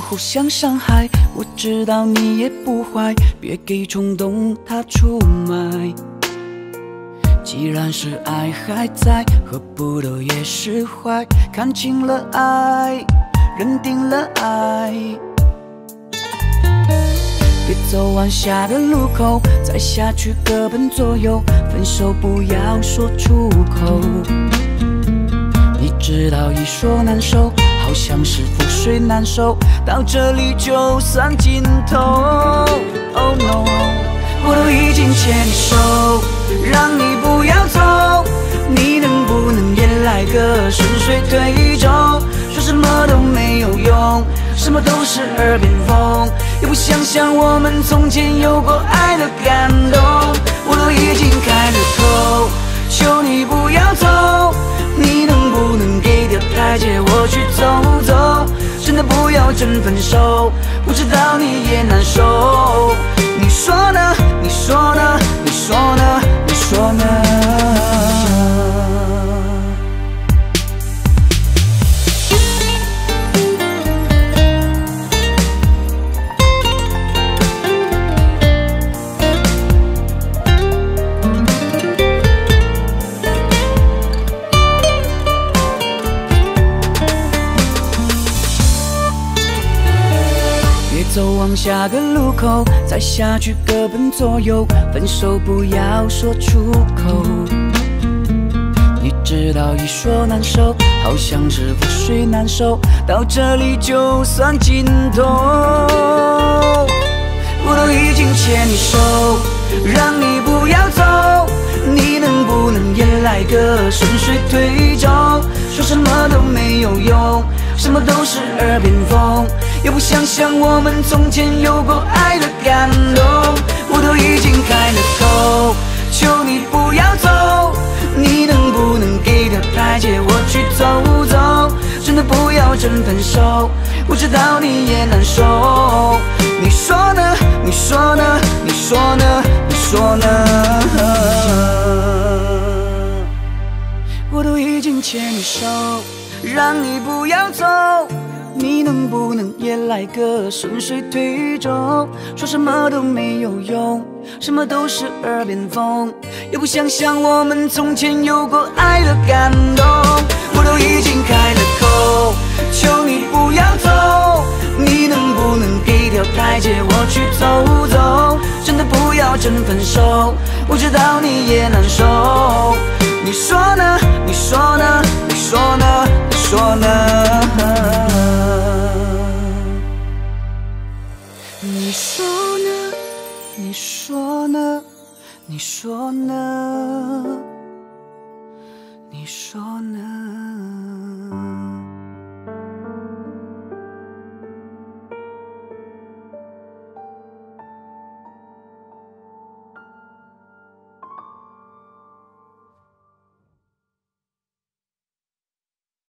互相伤害。我知道你也不坏，别给冲动它出卖。既然是爱还在，何不都也释怀？看清了爱，认定了爱。别走往下的路口，再下去各奔左右。分手不要说出口。你知道一说难受，好像是覆水难收。到这里就算尽头。Oh no，我都已经牵手，让你不要走。你能不能也来个顺水推舟？说什么都没有用，什么都是耳边风。也不想想我们从前有过爱的感动。我都已经开了口，求你不要走。真分手，不知道你也难受。走往下个路口，再下去各奔左右。分手不要说出口。你知道一说难受，好像是覆水难收。到这里就算尽头。我都已经牵你手，让你不要走。你能不能也来个顺水推舟？说什么都没有用，什么都是耳边风。也不想想我们从前有过爱的感动。我都已经开了口，求你不要走。你能不能给点台阶我去走走？真的不要真分手，我知道你也难受。你说呢？你说呢？你说呢？你说呢？我都已经牵你手，让你不要走。你能不也来个顺水推舟？说什么都没有用，什么都是耳边风。也不想想我们从前有过爱的感动。我都已经开了口，求你不要走。你能不能给条台阶我去走走？真的不要真分手，我知道你也难受。你说呢？你说呢？你说呢？你说呢？你说呢？你说呢？